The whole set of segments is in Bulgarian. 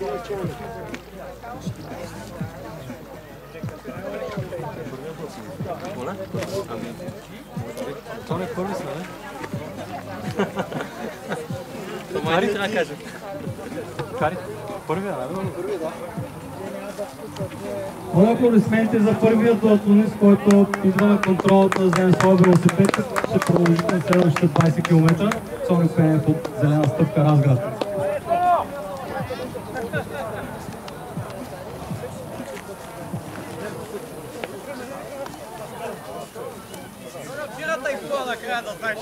То не първи сме, не? Това не трябва да кажем. Кари, първия, да? Аплодисменти за първият атлонист, който идва на контролата вземе своя велосипед. Ще продължи на следващите 20 км. Сони Пенев от Зелена стъпка Разград. Бирата и хубава накрая да знаеш.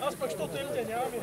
Аз пък, защото елите нямаме.